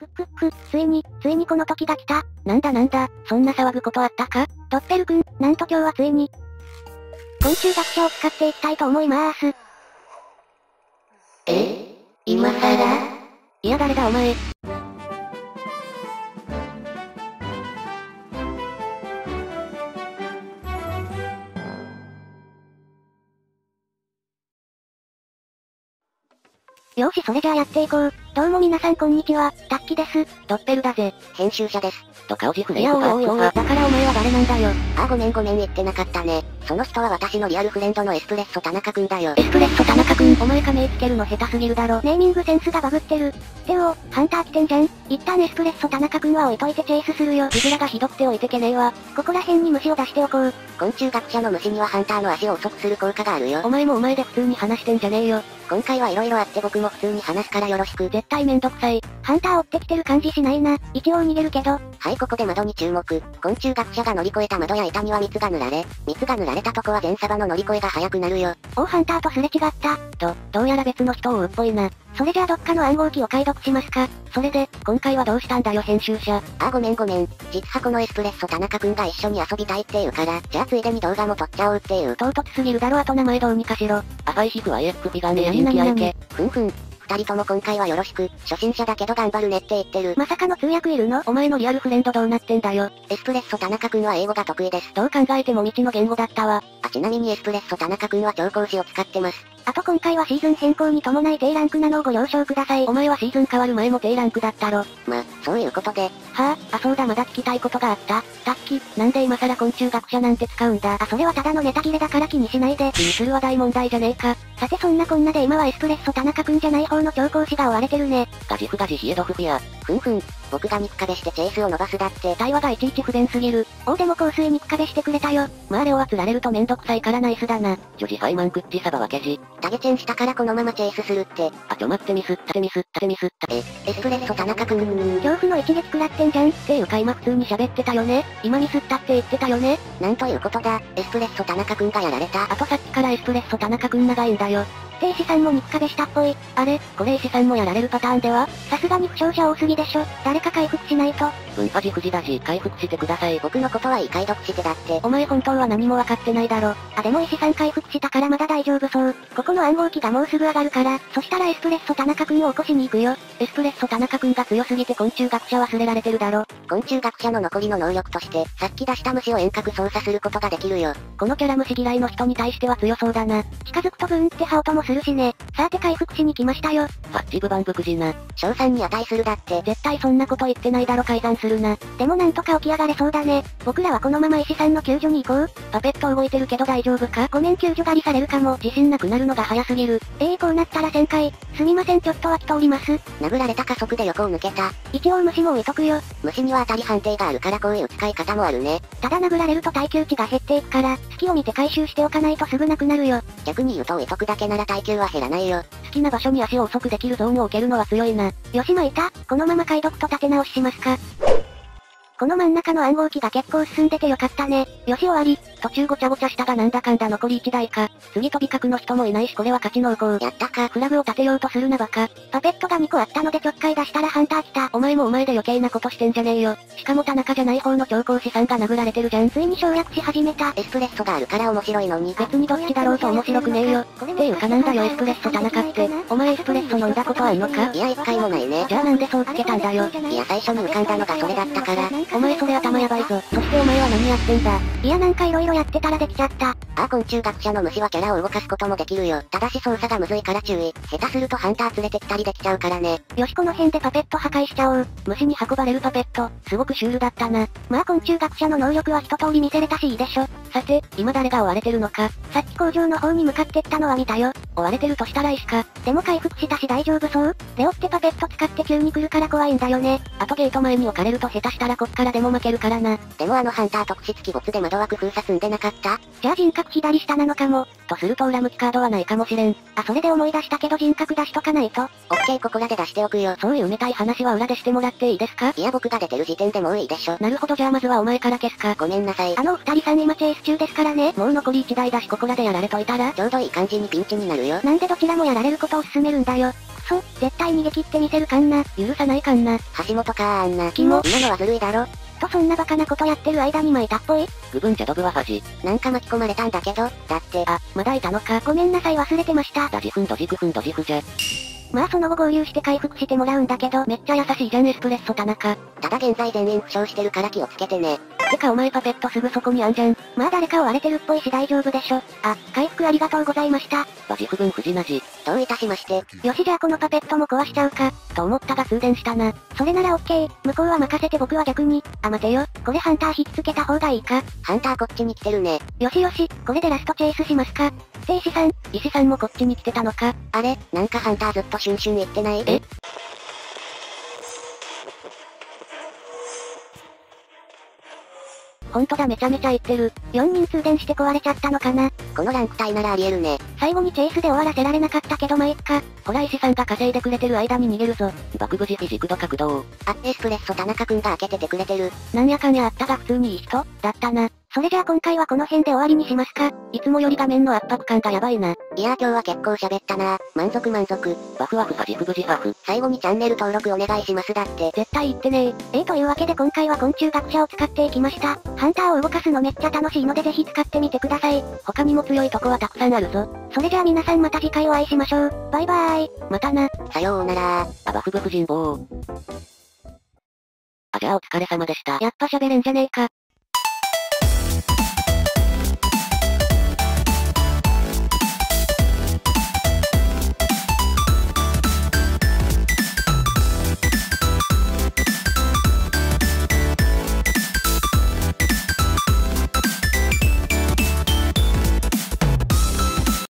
くっくっく、ついに、ついにこの時が来た。なんだなんだ、そんな騒ぐことあったか？ドッペル君、なんと今日はついに、昆虫学者を使っていきたいと思いまーす。え？今さらいや誰だお前。よしそれじゃあやっていこう。どうも皆さんこんにちは、タッキです。ドッペルだぜ。編集者です。と顔ジフレいやおいおいおい、だからお前は誰なんだよ。あーごめんごめん言ってなかったね。その人は私のリアルフレンドのエスプレッソ田中くんだよ。エスプレッソ田中くん、お前仮名つけるの下手すぎるだろ。ネーミングセンスがバグってる。てお、ハンター来てんじゃん。一旦エスプレッソ田中くんは置いといてチェイスするよ。クジラがひどくて置いてけねえわ。ここら辺に虫を出しておこう。昆虫学者の虫にはハンターの足を遅くする効果があるよお。前もお前で普通に話してんじゃねえよ。今回はいろいろあって僕も普通に話すからよろしく。絶対めんどくさい。ハンター追ってきてる感じしないな。一応逃げるけど。はいここで窓に注目。昆虫学者が乗り越えた窓や板には蜜が塗られ、蜜が塗られたとこは全サバの乗り越えが早くなるよ。おハンターとすれ違った。と、どうやら別の人を追うっぽいな。それじゃあどっかの暗号機を解読しますか。それで、今回はどうしたんだよ編集者。あーごめんごめん。実はこのエスプレッソ田中くんが一緒に遊びたいっていうから、じゃあついでに動画も撮っちゃおうっていう。唐突すぎるだろあと名前どうにかしろ。赤い皮膚は AXP がねえ人気相手。ふんふん。二人とも今回はよろしく。初心者だけど頑張るねって言ってる。まさかの通訳いるの？お前のリアルフレンドどうなってんだよ。エスプレッソ田中くんは英語が得意です。どう考えても未知の言語だったわ。あ、ちなみにエスプレッソ田中くんは調香師を使ってます。あと今回はシーズン変更に伴い低ランクなのをご了承ください。お前はシーズン変わる前も低ランクだったろ。ま、そういうことで。はあ、あそうだまだ聞きたいことがあった。タッキ、なんで今更昆虫学者なんて使うんだ。あ、それはただのネタ切れだから気にしないで。気にするは大問題じゃねえか。さてそんなこんなで今はエスプレッソ田中くんじゃない方の調香師が追われてるね。ガジフガジヒエドフフィア。ふんふん。僕が肉壁してチェイスを伸ばすだって。対話がいちいち不便すぎる。おでも香水肉壁してくれたよ。まあレオは釣られるとめんどくさいからナイスだな。ジョジファイマンクッチサバはケジ。タゲチェンしたからこのままチェイスするって。あちょ待ってミスったてミスったてミスった。え、エスプレッソ田中くん。恐怖の一撃食らってんじゃん。っていうか今普通に喋ってたよね。今ミスったって言ってたよね。なんということだ。エスプレッソ田中くんがやられた。あとさっきからエスプレッソ田中くん長いんだよ。停止さんも肉壁したっぽい。あれ、これ石さんもやられるパターンでは？さすがに負傷者多すぎでしょ。誰か回復しないと。分ファジフジだし、回復してください。僕のことはいい解読してだって。お前本当は何も分かってないだろ。あ、でも石さん回復したからまだ大丈夫そう。ここの暗号機がもうすぐ上がるから、そしたらエスプレッソ田中くんを起こしに行くよ。エスプレッソ田中くんが強すぎて昆虫学者忘れられてるだろ。昆虫学者の残りの能力として、さっき出した虫を遠隔操作することができるよ。このキャラ虫嫌いの人に対しては強そうだな。近づくとブーンってハオともするしね。さて回復しに来ましたよ。ファッチブバンブクジな。賞賛に値するだって。絶対そんなこと言ってないだろ改ざんするな。でもなんとか起き上がれそうだね。僕らはこのまま石さんの救助に行こう。パペット動いてるけど大丈夫か？ごめん救助狩りされるかも。自信なくなるのが早すぎる。ええー、こうなったら旋回。すみませんちょっとは来ております。殴られた加速で横を抜けた。一応虫も置いとくよ。虫には当たり判定があるからこういう使い方もあるね。ただ殴られると耐久値が減っていくから、隙を見て回収しておかないとすぐなくなるよ。逆に言うと置いとくだけなら耐久は減らないよ。好きな場所に足を遅くできるゾーンを置けるのは強いな。よしまいた、このまま解読と立て直ししますか？この真ん中の暗号機が結構進んでてよかったね。よし終わり。途中ごちゃごちゃしたがなんだかんだ残り1台か。次飛び角の人もいないしこれは勝ち濃厚。やったか。フラグを立てようとするなバカ。パペットが2個あったのでちょっかい出したらハンター来た。お前もお前で余計なことしてんじゃねえよ。しかも田中じゃない方の調香師さんが殴られてるじゃん。ついに省略し始めた。エスプレッソがあるから面白いのに。別にどっちだろうと面白くねえよ。っていうかなんだよエスプレッソ田中って。お前エスプレッソ飲んだことあんのか？いや一回もないね。じゃあなんでそうつけたんだよ。いや最初に浮かんだのがそれだったから。お前それ頭やばいぞ。そしてお前は何やってんだ。いやなんか色々やってたらできちゃった。ああ昆虫学者の虫はキャラを動かすこともできるよ。ただし操作がむずいから注意。下手するとハンター連れてきたりできちゃうからね。よしこの辺でパペット破壊しちゃおう。虫に運ばれるパペット、すごくシュールだったな。まあ昆虫学者の能力は一通り見せれたしいいでしょ。さて、今誰が追われてるのか。さっき工場の方に向かってったのは見たよ。追われてるとしたら石か。でも回復したし大丈夫そう？レオってパペット使って急に来るから怖いんだよね。あとゲート前に置かれると下手したらこっからでも負けるからな。でもあのハンター特質鬼没で窓枠封鎖積んでなかった？じゃあ人格左下なのかも。とすると裏向きカードはないかもしれん。あ、それで思い出したけど人格出しとかないと。オッケーここらで出しておくよ。そういうめたい話は裏でしてもらっていいですか？いや僕が出てる時点でもういいでしょ。なるほどじゃあまずはお前から消すか。ごめんなさい。あのお二人さん今チェイス中ですからね。もう残り1台だしここらでやられといたらちょうどいい感じにピンチになるよ。なんでどちらもやられることを勧めるんだよ。くそ、絶対逃げ切ってみせるかんな。許さないかんな。橋本かあんな。キモ今のはずるいだろ。とそんなバカなことやってる間に巻いたっぽいグブンじゃドブは恥。なんか巻き込まれたんだけど、だって、あ、まだいたのか。ごめんなさい忘れてました。ダジフンドジグフンドジフじゃ。まあその後合流して回復してもらうんだけど、めっちゃ優しいじゃんエスプレッソ田中。ただ現在全員負傷してるから気をつけてね。てかお前パペットすぐそこにあんじゃん。まあ誰かを割れてるっぽいし大丈夫でしょ。あ、回復ありがとうございました。バジフ分藤なじ。どういたしまして。よしじゃあこのパペットも壊しちゃうか。と思ったが通電したな。それならオッケー。向こうは任せて僕は逆に。あ待てよ。これハンター引きつけた方がいいか。ハンターこっちに来てるね。よしよし、これでラストチェイスしますか。聖石さん、石さんもこっちに来てたのか。あれ、なんかハンターずっとシュンシュン言ってない？え？ほんとだめちゃめちゃ言ってる。4人通電して壊れちゃったのかな。このランク帯ならありえるね。最後にチェイスで終わらせられなかったけどまあいっか。ほら石さんが稼いでくれてる間に逃げるぞ。爆無事フィジクド角動。あ、エスプレッソ田中くんが開けててくれてる。なんやかんやあったが普通にいい人？だったな。それじゃあ今回はこの辺で終わりにしますか。いつもより画面の圧迫感がやばいな。いやー今日は結構喋ったな満足満足。バフワフファジフブジハフ。最後にチャンネル登録お願いしますだって。絶対言ってねえーというわけで今回は昆虫学者を使っていきました。ハンターを動かすのめっちゃ楽しいのでぜひ使ってみてください。他にも強いとこはたくさんあるぞ。それじゃあ皆さんまた次回お会いしましょう。バイバーイ。またな。さようならあバフブフ人坊。あじゃあお疲れ様でした。やっぱ喋れんじゃねえか。